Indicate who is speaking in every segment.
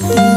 Speaker 1: Bye.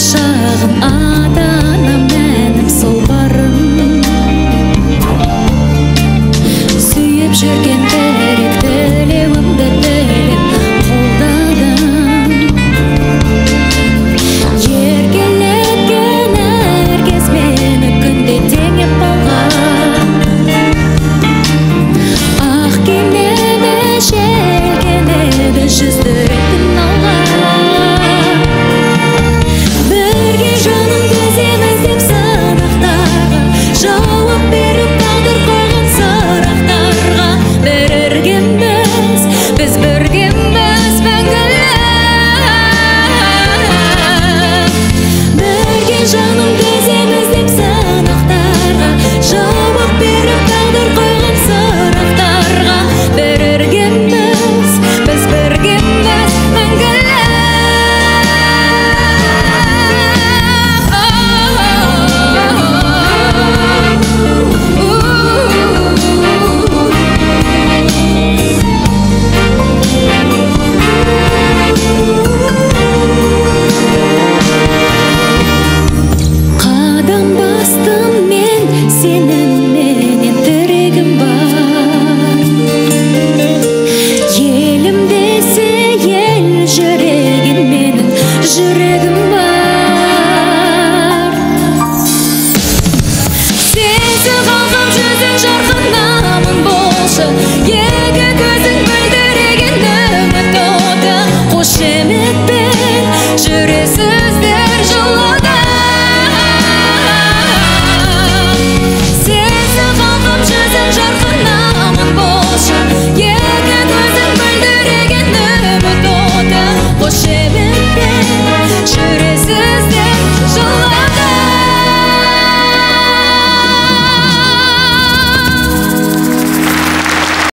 Speaker 1: שער עדה força